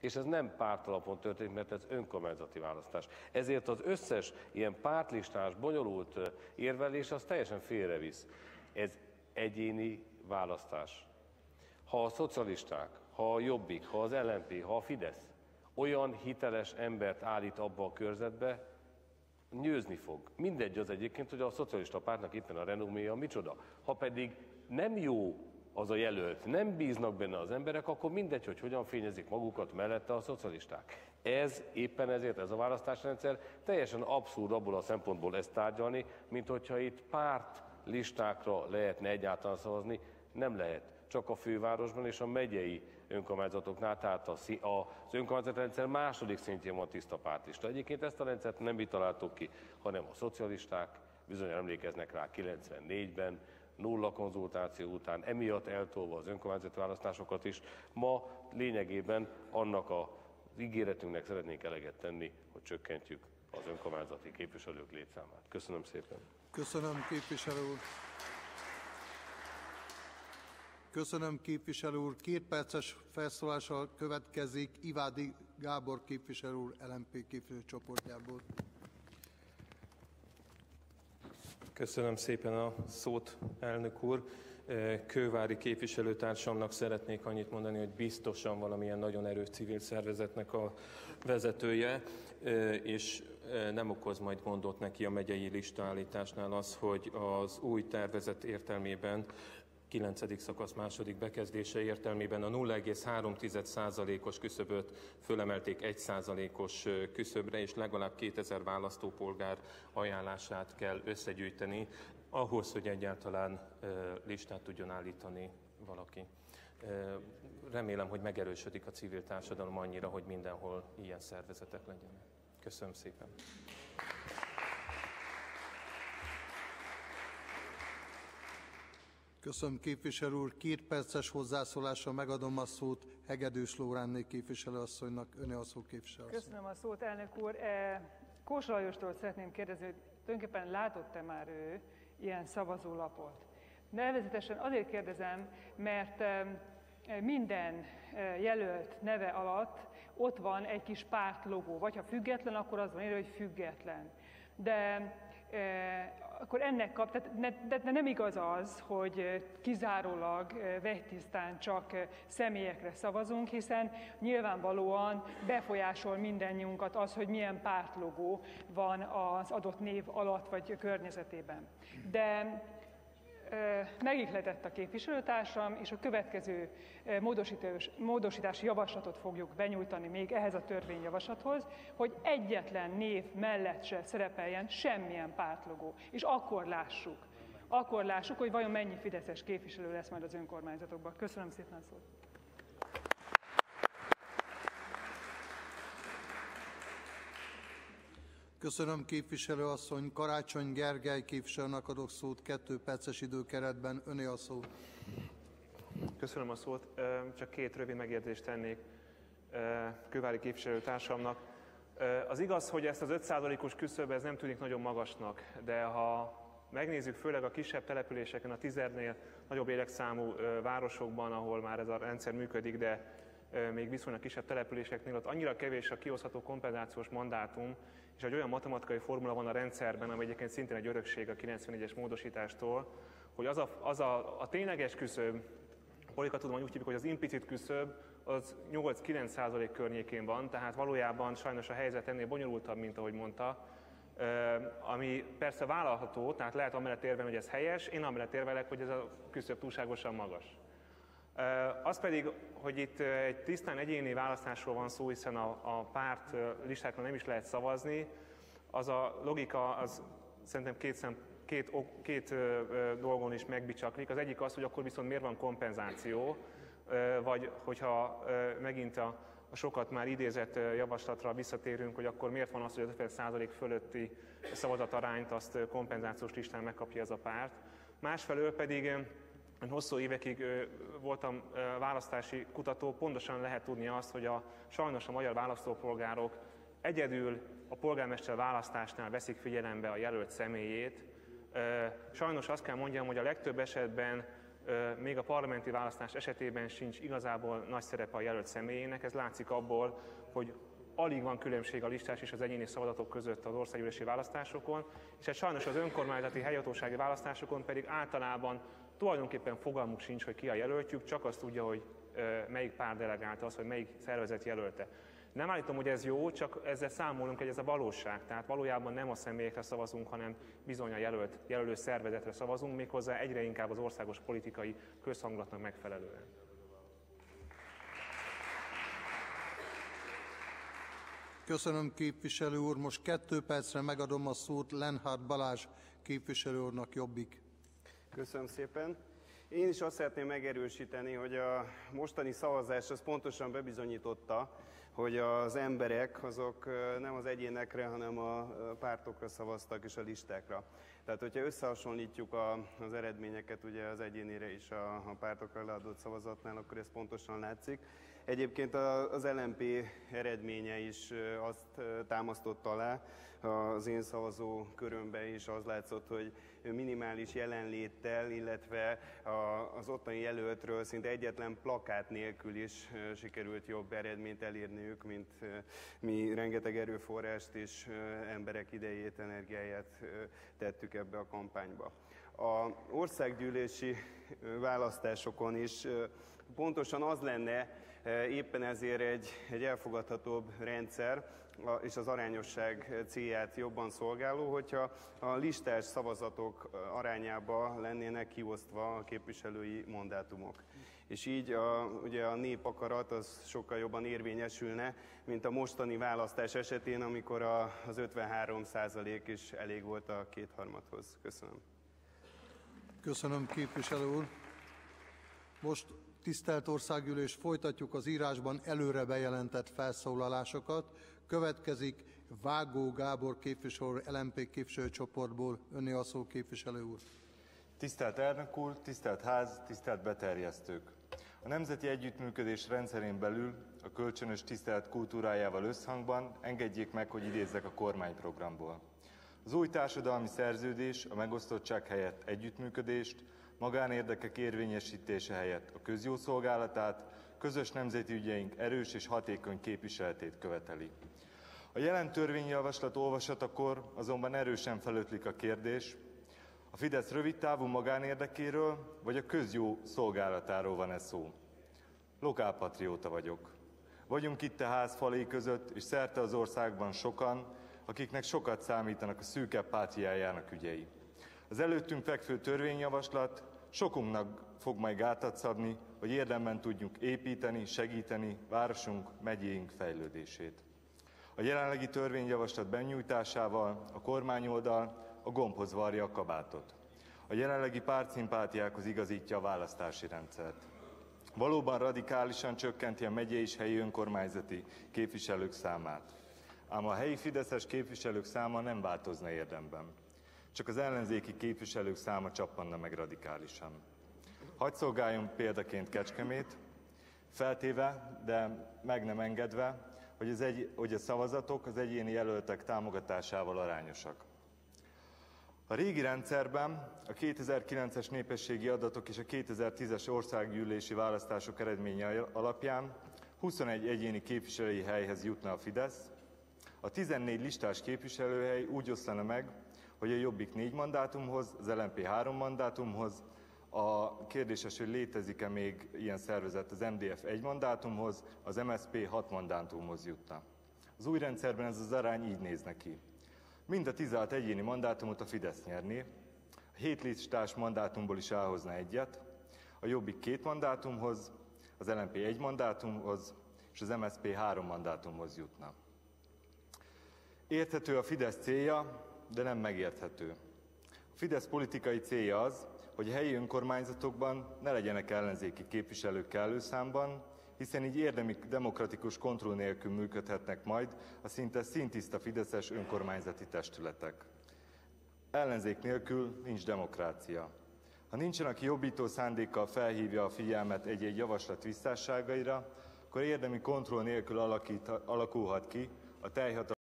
És ez nem pártalapon történik, mert ez önkormányzati választás. Ezért az összes ilyen pártlistás, bonyolult érvelés az teljesen félrevisz. Ez egyéni választás. Ha a szocialisták, ha a Jobbik, ha az LNP, ha a Fidesz olyan hiteles embert állít abba a körzetbe, nyőzni fog. Mindegy az egyébként, hogy a szocialista pártnak éppen a renoméja micsoda. Ha pedig nem jó az a jelölt, nem bíznak benne az emberek, akkor mindegy, hogy hogyan fényezik magukat mellette a szocialisták. Ez éppen ezért, ez a választásrendszer teljesen abszurd abból a szempontból ezt tárgyalni, mint hogyha itt párt listákra lehetne egyáltalán szavazni, nem lehet csak a fővárosban és a megyei önkormányzatoknál, tehát az önkormányzatrendszer második szintjén van tiszta pártlista. Egyébként ezt a rendszert nem mi találtuk ki, hanem a szocialisták, bizony emlékeznek rá 94-ben, nulla konzultáció után, emiatt eltolva az önkormányzati választásokat is. Ma lényegében annak a ígéretünknek szeretnénk eleget tenni, hogy csökkentjük az önkormányzati képviselők létszámát. Köszönöm szépen. Köszönöm, képviselő úr. Köszönöm, képviselő úr. Két perces felszólással következik Ivádi Gábor képviselő úr LMP képviselőcsoportjából. Köszönöm szépen a szót, elnök úr. Kővári képviselőtársamnak szeretnék annyit mondani, hogy biztosan valamilyen nagyon erős civil szervezetnek a vezetője, és nem okoz majd gondot neki a megyei listaállításnál az, hogy az új tervezet értelmében 9. szakasz második bekezdése értelmében a 0,3%-os küszöböt fölemelték 1%-os küszöbre, és legalább 2000 választópolgár ajánlását kell összegyűjteni ahhoz, hogy egyáltalán listát tudjon állítani valaki. Remélem, hogy megerősödik a civil társadalom annyira, hogy mindenhol ilyen szervezetek legyenek. Köszönöm szépen! Köszönöm képviselő úr. Két perces hozzászólásra megadom a szót Hegedűs Lóránné képviselőasszonynak. Öne a szó képviselő. Köszönöm a szót, elnök úr. E, Kós Lajostól szeretném kérdezni, hogy tulajdonképpen látott-e már ő ilyen szavazólapot? Nevezetesen azért kérdezem, mert e, minden e, jelölt neve alatt ott van egy kis pártlogó, vagy ha független, akkor az van írva, hogy független. De akkor ennek kap, tehát ne, de nem igaz az, hogy kizárólag vegytisztán csak személyekre szavazunk, hiszen nyilvánvalóan befolyásol mindennyiunkat az, hogy milyen pártlogó van az adott név alatt vagy környezetében. De megihletett a képviselőtársam, és a következő módosítási javaslatot fogjuk benyújtani még ehhez a törvényjavaslathoz, hogy egyetlen név mellett se szerepeljen semmilyen pártlogó. És akkor lássuk, akkor lássuk, hogy vajon mennyi fideszes képviselő lesz majd az önkormányzatokban. Köszönöm szépen a szót. Köszönöm képviselő asszony. Karácsony Gergely képviselőnek adok szót kettő perces időkeretben. Öné a szó. Köszönöm a szót. Csak két rövid megjegyzést tennék Kövári képviselőtársamnak. Az igaz, hogy ezt az 5%-os küszöb ez nem tűnik nagyon magasnak, de ha megnézzük főleg a kisebb településeken, a tizernél nagyobb életszámú városokban, ahol már ez a rendszer működik, de még viszonylag kisebb településeknél, ott annyira kevés a kioszható kompenzációs mandátum, és egy olyan matematikai formula van a rendszerben, ami egyébként szintén egy örökség a 94-es módosítástól, hogy az a, az a, a tényleges küszöb, a politikatudomány úgy hívjuk, hogy az implicit küszöb, az 8-9 környékén van, tehát valójában sajnos a helyzet ennél bonyolultabb, mint ahogy mondta, ami persze vállalható, tehát lehet amellett érvelni, hogy ez helyes, én amellett érvelek, hogy ez a küszöb túlságosan magas. Az pedig, hogy itt egy tisztán egyéni választásról van szó, hiszen a, a párt listákra nem is lehet szavazni, az a logika az szerintem két, szem, két, két dolgon is megbicsaklik. Az egyik az, hogy akkor viszont miért van kompenzáció, vagy hogyha megint a, a sokat már idézett javaslatra visszatérünk, hogy akkor miért van az, hogy a 50% fölötti szavazatarányt azt kompenzációs listán megkapja ez a párt. Másfelől pedig én hosszú évekig voltam választási kutató, pontosan lehet tudni azt, hogy a, sajnos a magyar választópolgárok egyedül a polgármester választásnál veszik figyelembe a jelölt személyét. Sajnos azt kell mondjam, hogy a legtöbb esetben még a parlamenti választás esetében sincs igazából nagy szerepe a jelölt személyének. Ez látszik abból, hogy alig van különbség a listás és az egyéni szavazatok között az országgyűlési választásokon, és hát sajnos az önkormányzati helyhatósági választásokon pedig általában tulajdonképpen fogalmuk sincs, hogy ki a jelöltjük, csak azt tudja, hogy melyik pár delegálta az, hogy melyik szervezet jelölte. Nem állítom, hogy ez jó, csak ezzel számolunk, hogy ez a valóság. Tehát valójában nem a személyekre szavazunk, hanem bizony a jelölt, jelölő szervezetre szavazunk, méghozzá egyre inkább az országos politikai közhangulatnak megfelelően. Köszönöm képviselő úr. Most kettő percre megadom a szót Lenhard Balázs képviselő úrnak jobbik. Köszönöm szépen. Én is azt szeretném megerősíteni, hogy a mostani szavazás az pontosan bebizonyította, hogy az emberek azok nem az egyénekre, hanem a pártokra szavaztak és a listákra. Tehát, hogyha összehasonlítjuk a, az eredményeket ugye az egyénire és a, a pártokra leadott szavazatnál, akkor ez pontosan látszik. Egyébként az LMP eredménye is azt támasztotta alá, az én szavazó körömben is az látszott, hogy minimális jelenléttel, illetve az ottani jelöltről szinte egyetlen plakát nélkül is sikerült jobb eredményt elérniük, mint mi rengeteg erőforrást és emberek idejét, energiáját tettük ebbe a kampányba. A országgyűlési választásokon is pontosan az lenne éppen ezért egy, egy elfogadhatóbb rendszer, és az arányosság célját jobban szolgáló, hogyha a listás szavazatok arányába lennének kiosztva a képviselői mandátumok. És így a, ugye a népakarat az sokkal jobban érvényesülne, mint a mostani választás esetén, amikor a, az 53 százalék is elég volt a kétharmadhoz. Köszönöm. Köszönöm, képviselő úr. Most tisztelt országgyűlés, folytatjuk az írásban előre bejelentett felszólalásokat. Következik Vágó Gábor képviselő, LMP képviselőcsoportból. Önné a szó, képviselő úr. Tisztelt elnök úr, tisztelt ház, tisztelt beterjesztők! A Nemzeti Együttműködés rendszerén belül a kölcsönös tisztelet kultúrájával összhangban engedjék meg, hogy idézzek a kormányprogramból. Az új társadalmi szerződés a megosztottság helyett együttműködést, magánérdekek érvényesítése helyett a közjó szolgálatát, közös nemzeti ügyeink erős és hatékony képviseletét követeli. A jelen törvényjavaslat olvasatakor azonban erősen felötlik a kérdés, a Fidesz rövidtávú magánérdekéről vagy a közjó szolgálatáról van ez szó. Lokálpatrióta vagyok. Vagyunk itt a ház falé között, és szerte az országban sokan, akiknek sokat számítanak a szűkebb pátriájának ügyei. Az előttünk fekvő törvényjavaslat sokunknak fog majd gátat szabni, hogy érdemben tudjuk építeni, segíteni városunk, megyénk fejlődését. A jelenlegi törvényjavaslat benyújtásával a kormányoldal a gombhoz varja a kabátot. A jelenlegi pártszimpátiákhoz igazítja a választási rendszert. Valóban radikálisan csökkenti a megyei és helyi önkormányzati képviselők számát. Ám a helyi fideszes képviselők száma nem változna érdemben. Csak az ellenzéki képviselők száma csappanna meg radikálisan. Hagy szolgáljon példaként Kecskemét, feltéve, de meg nem engedve, hogy, az egy, hogy a szavazatok az egyéni jelöltek támogatásával arányosak. A régi rendszerben a 2009-es népességi adatok és a 2010-es országgyűlési választások eredménye alapján 21 egyéni képviselői helyhez jutna a Fidesz, a 14 listás képviselőhely úgy oszlana meg, hogy a Jobbik négy mandátumhoz, az LNP három mandátumhoz, a kérdéses, hogy létezik-e még ilyen szervezet az MDF egy mandátumhoz, az MSP hat mandátumhoz jutna. Az új rendszerben ez az arány így néz ki. Mind a 16 egyéni mandátumot a Fidesz nyerné, a hét listás mandátumból is elhozna egyet, a Jobbik két mandátumhoz, az LNP egy mandátumhoz, és az MSP három mandátumhoz jutna. Érthető a Fidesz célja, de nem megérthető. A Fidesz politikai célja az, hogy a helyi önkormányzatokban ne legyenek ellenzéki képviselők kellő számban, hiszen így érdemi demokratikus kontroll nélkül működhetnek majd a szinte szintiszta fideszes önkormányzati testületek. Ellenzék nélkül nincs demokrácia. Ha nincsen, aki jobbító szándékkal felhívja a figyelmet egy-egy javaslat visszásságaira, akkor érdemi kontroll nélkül alakít, alakulhat ki a teljhatalmas